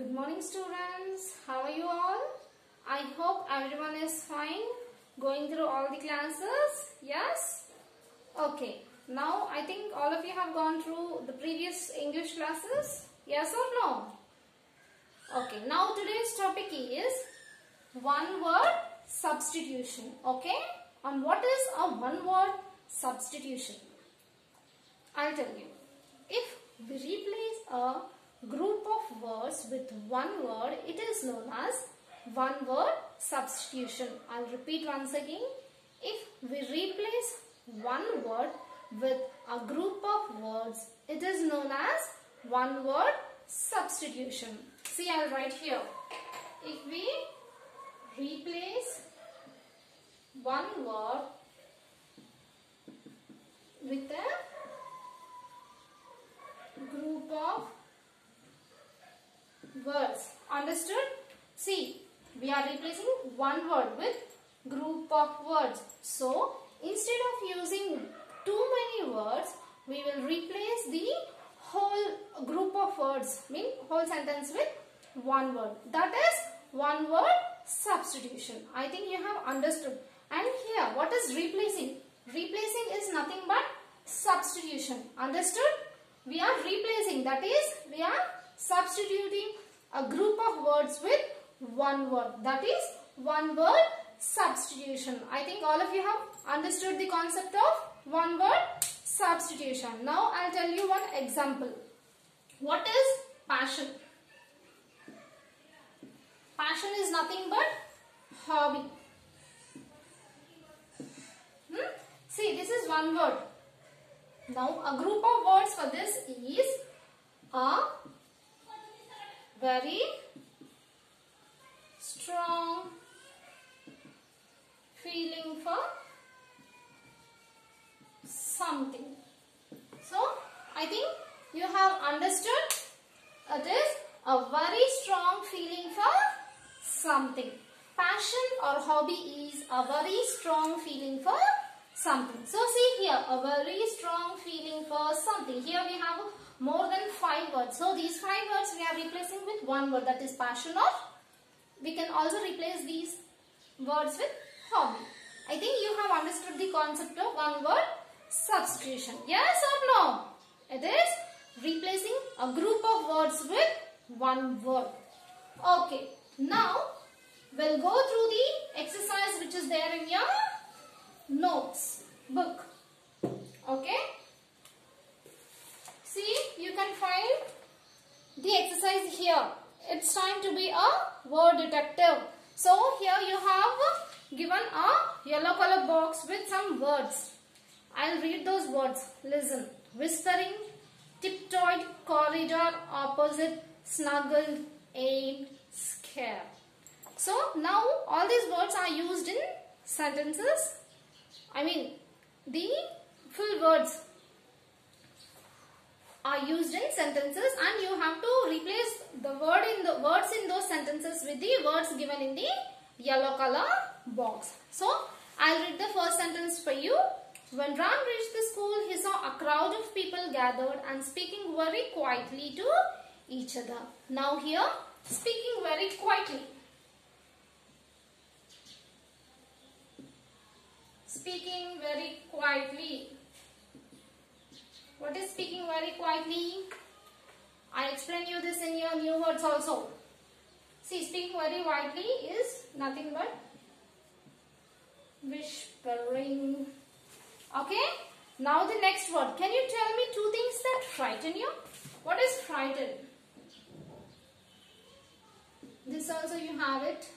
Good morning students. How are you all? I hope everyone is fine going through all the classes. Yes? Okay. Now I think all of you have gone through the previous English classes. Yes or no? Okay. Now today's topic is one word substitution. Okay? And what is a one word substitution? I'll tell you. If we replace a group of words with one word, it is known as one word substitution. I'll repeat once again. If we replace one word with a group of words, it is known as one word substitution. See, I'll write here. If we replace one word with a group of words. Understood? See, we are replacing one word with group of words. So, instead of using too many words, we will replace the whole group of words, mean whole sentence with one word. That is one word substitution. I think you have understood. And here, what is replacing? Replacing is nothing but substitution. Understood? We are replacing, that is, we are substituting a group of words with one word. That is one word substitution. I think all of you have understood the concept of one word substitution. Now I'll tell you one example. What is passion? Passion is nothing but hobby. Hmm? See, this is one word. Now, a group of words for this is a very strong feeling for something. So, I think you have understood it is a very strong feeling for something. Passion or hobby is a very strong feeling for something. So, see here a very strong feeling for something. Here we have more than five words. So, these five words we are replacing with one word that is passion or we can also replace these words with hobby. I think you have understood the concept of one word substitution. Yes or no? It is replacing a group of words with one word. Okay. Now, we'll go through the exercise which is there in your notes book. Okay. See, you can find the exercise here. It's time to be a word detective. So, here you have given a yellow color box with some words. I'll read those words. Listen. Whispering, tiptoed, corridor, opposite, snuggled, aimed, scare. So, now all these words are used in sentences. I mean, the full words are used in sentences and you have to replace the word in the words in those sentences with the words given in the yellow color box. So, I'll read the first sentence for you. When Ram reached the school, he saw a crowd of people gathered and speaking very quietly to each other. Now here, speaking very quietly. Speaking very quietly. What is speaking very quietly? I explain you this in your new words also. See, speaking very quietly is nothing but whispering. Okay? Now the next word. Can you tell me two things that frighten you? What is frighten? This also you have it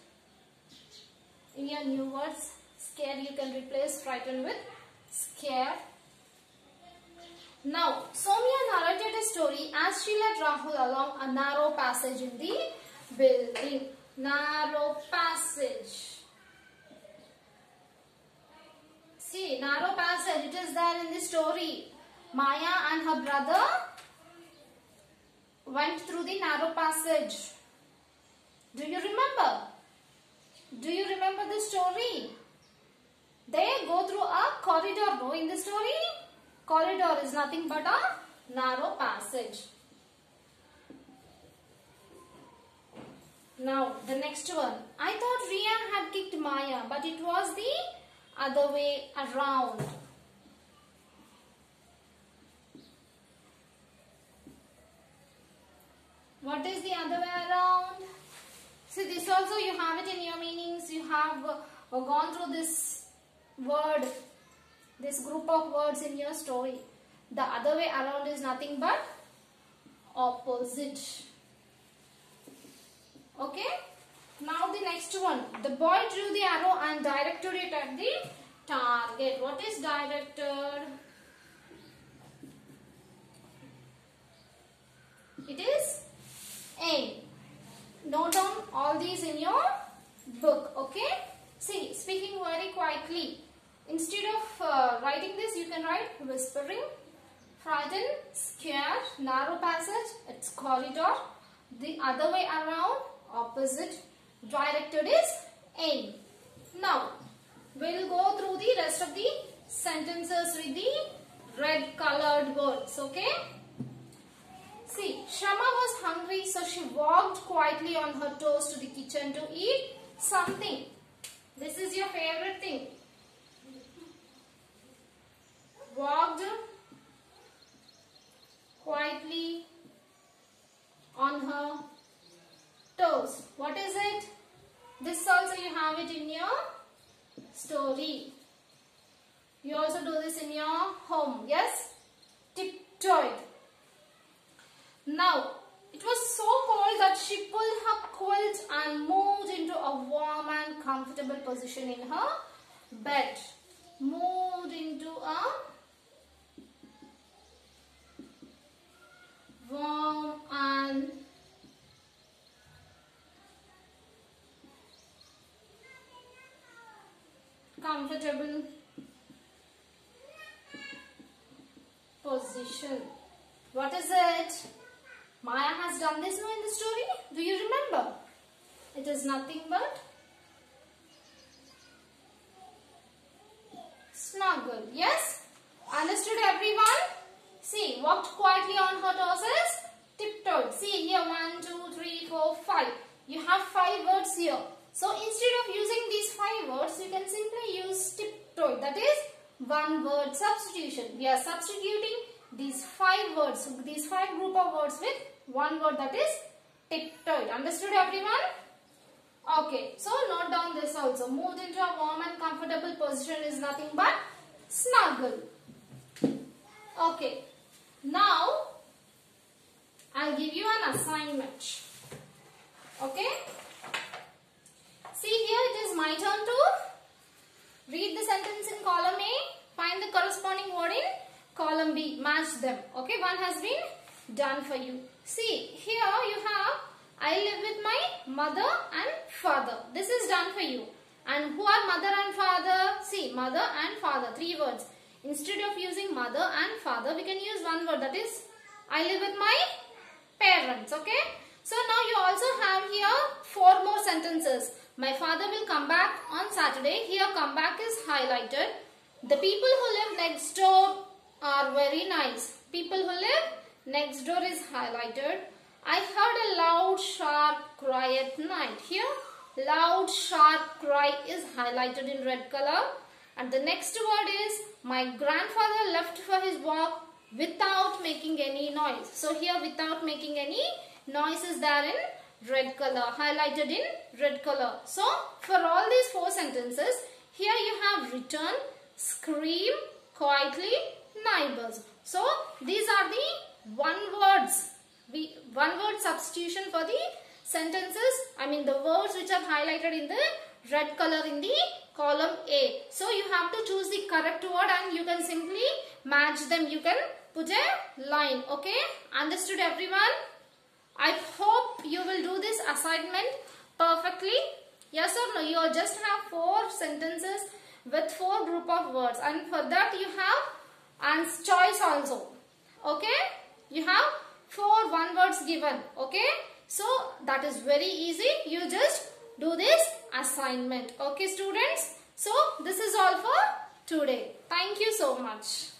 in your new words. Scare you can replace frighten with scare. Now, Somya narrated a story as she led Rahul along a narrow passage in the building. Narrow passage. See, narrow passage, it is there in the story. Maya and her brother went through the narrow passage. Do you remember? Do you remember the story? They go through a corridor, no, in the story? Corridor is nothing but a narrow passage. Now the next one. I thought Ria had kicked Maya, but it was the other way around. What is the other way around? See this also you have it in your meanings. You have uh, gone through this word, this group of words in your story. The other way around is nothing but opposite. Okay. Now the next one. The boy drew the arrow and directed it at the target. What is directed? It is aim. Note down all these in your book. Okay. See, speaking very quietly. Instead of uh, writing this, you can write whispering, frightened, scared, narrow passage, it's corridor. The other way around, opposite, directed is aim. Now, we'll go through the rest of the sentences with the red colored words. Okay. See, Shama was hungry so she walked quietly on her toes to the kitchen to eat something. This is your favorite thing. Walked quietly on her toes. What is it? This also you have it in your story. You also do this in your home. Yes? Tiptoed. Now, it was so cold that she pulled her quilt and moved into a warm and comfortable position in her bed. Moved into a warm and comfortable position. What is it? Maya has done this now in the story. Do you remember? It is nothing but snuggle. Yes? Walked quietly on her toes tiptoed. See here, one, two, three, four, five. You have five words here. So instead of using these five words, you can simply use tiptoed. That is one word substitution. We are substituting these five words, these five group of words with one word that is tiptoed. Understood everyone? Okay, so note down this also. Moved into a warm and comfortable position is nothing but snuggle. Okay, now I'll give you an assignment. Okay? See here it is my turn to read the sentence in column A, find the corresponding word in column B, match them. Okay, one has been done for you. See, here you have, I live with my mother and father. This is done for you. And who are mother and father? See, mother and father, three words. Instead of using mother and father, we can use one word that is, I live with my parents, okay? So now you also have here four more sentences. My father will come back on Saturday. Here come back is highlighted. The people who live next door are very nice. People who live Next door is highlighted. I heard a loud sharp cry at night. Here loud sharp cry is highlighted in red color. And the next word is my grandfather left for his walk without making any noise. So here without making any noise is there in red color, highlighted in red color. So for all these four sentences, here you have return, scream, quietly, neighbors. So these are the one words we one word substitution for the sentences I mean the words which are highlighted in the red color in the column A. So you have to choose the correct word and you can simply match them. You can put a line. Okay. Understood everyone? I hope you will do this assignment perfectly. Yes or no? You just have four sentences with four group of words and for that you have and choice also. Okay you have four one words given okay so that is very easy you just do this assignment. Okay students. So this is all for today. Thank you so much